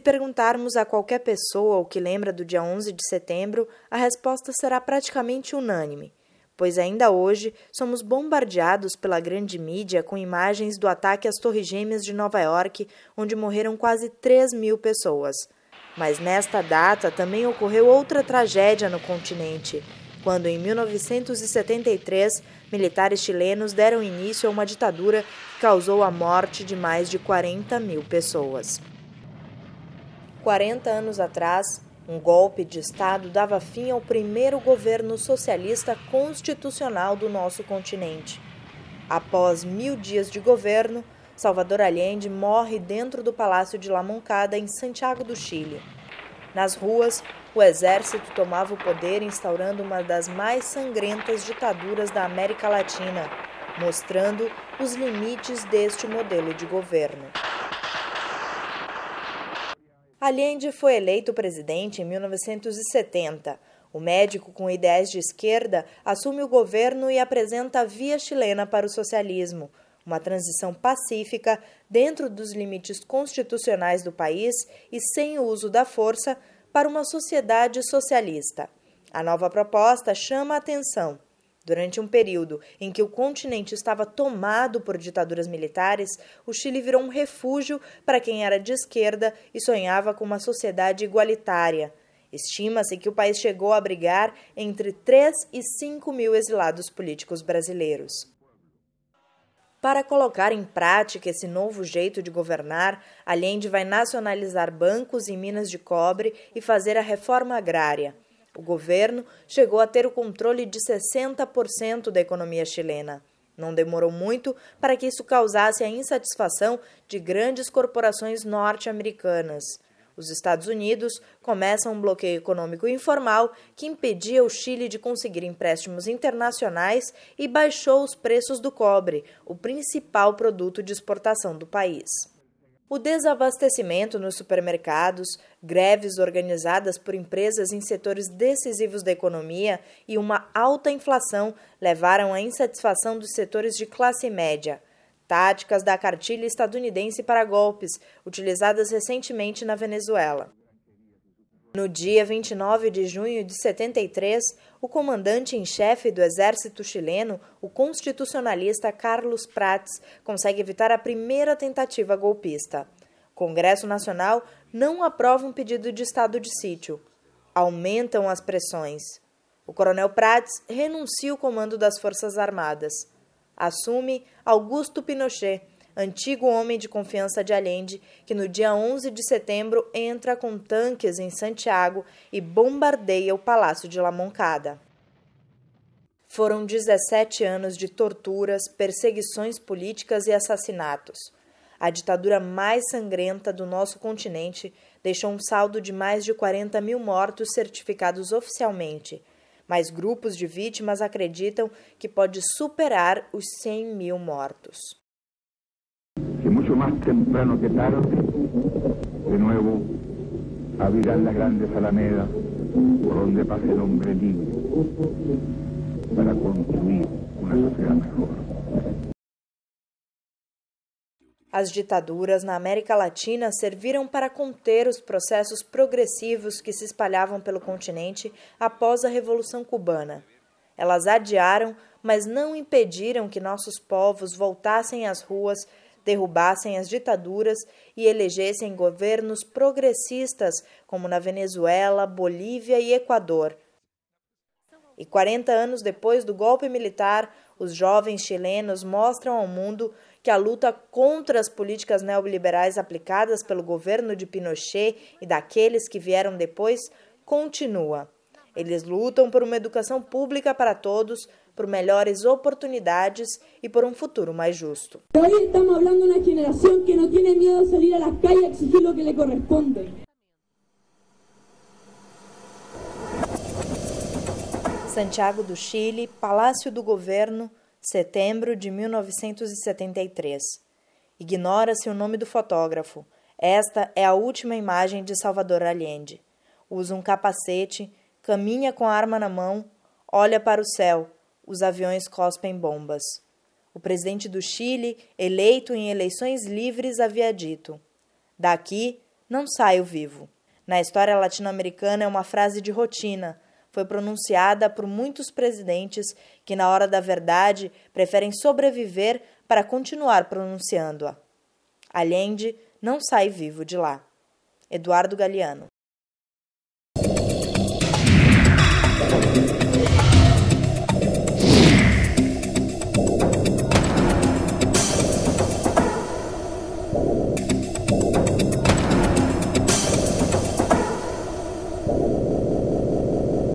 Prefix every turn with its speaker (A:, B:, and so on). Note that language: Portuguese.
A: Se perguntarmos a qualquer pessoa o que lembra do dia 11 de setembro, a resposta será praticamente unânime, pois ainda hoje somos bombardeados pela grande mídia com imagens do ataque às Torres Gêmeas de Nova York, onde morreram quase 3 mil pessoas. Mas nesta data também ocorreu outra tragédia no continente, quando em 1973 militares chilenos deram início a uma ditadura que causou a morte de mais de 40 mil pessoas. 40 anos atrás, um golpe de Estado dava fim ao primeiro governo socialista constitucional do nosso continente. Após mil dias de governo, Salvador Allende morre dentro do Palácio de La Moncada, em Santiago do Chile. Nas ruas, o exército tomava o poder, instaurando uma das mais sangrentas ditaduras da América Latina, mostrando os limites deste modelo de governo. Allende foi eleito presidente em 1970. O médico com ideais de esquerda assume o governo e apresenta a via chilena para o socialismo, uma transição pacífica dentro dos limites constitucionais do país e sem o uso da força para uma sociedade socialista. A nova proposta chama a atenção Durante um período em que o continente estava tomado por ditaduras militares, o Chile virou um refúgio para quem era de esquerda e sonhava com uma sociedade igualitária. Estima-se que o país chegou a abrigar entre 3 e 5 mil exilados políticos brasileiros. Para colocar em prática esse novo jeito de governar, Allende vai nacionalizar bancos e minas de cobre e fazer a reforma agrária. O governo chegou a ter o controle de 60% da economia chilena. Não demorou muito para que isso causasse a insatisfação de grandes corporações norte-americanas. Os Estados Unidos começam um bloqueio econômico informal que impedia o Chile de conseguir empréstimos internacionais e baixou os preços do cobre, o principal produto de exportação do país. O desabastecimento nos supermercados, greves organizadas por empresas em setores decisivos da economia e uma alta inflação levaram à insatisfação dos setores de classe média. Táticas da cartilha estadunidense para golpes, utilizadas recentemente na Venezuela. No dia 29 de junho de 73, o comandante em chefe do exército chileno, o constitucionalista Carlos Prates, consegue evitar a primeira tentativa golpista. O Congresso Nacional não aprova um pedido de estado de sítio. Aumentam as pressões. O coronel Prates renuncia o comando das Forças Armadas. Assume Augusto Pinochet, antigo homem de confiança de Allende, que no dia 11 de setembro entra com tanques em Santiago e bombardeia o Palácio de La Moncada. Foram 17 anos de torturas, perseguições políticas e assassinatos. A ditadura mais sangrenta do nosso continente deixou um saldo de mais de 40 mil mortos certificados oficialmente, mas grupos de vítimas acreditam que pode superar os 100 mil mortos.
B: Mucho más temprano que tarde, de nuevo abrirán las grandes alamedas por donde pase el hombre libre para construir una sociedad mejor.
A: As ditaduras na América Latina serviram para conter os processos progressivos que se espalhavam pelo continente após a Revolução Cubana. Elas adiaram, mas não impediram que nossos povos voltassem às ruas derrubassem as ditaduras e elegessem governos progressistas, como na Venezuela, Bolívia e Equador. E 40 anos depois do golpe militar, os jovens chilenos mostram ao mundo que a luta contra as políticas neoliberais aplicadas pelo governo de Pinochet e daqueles que vieram depois continua. Eles lutam por uma educação pública para todos, por melhores oportunidades e por um futuro mais justo.
C: Hoje estamos falando de uma geração que não tem medo de sair às calles a exigir o que lhe corresponde.
A: Santiago do Chile, Palácio do Governo, setembro de 1973. Ignora-se o nome do fotógrafo. Esta é a última imagem de Salvador Allende. Usa um capacete, caminha com a arma na mão, olha para o céu, os aviões cospem bombas. O presidente do Chile, eleito em eleições livres, havia dito: Daqui não saio vivo. Na história latino-americana é uma frase de rotina. Foi pronunciada por muitos presidentes que, na hora da verdade, preferem sobreviver para continuar pronunciando-a. Allende não sai vivo de lá. Eduardo Galeano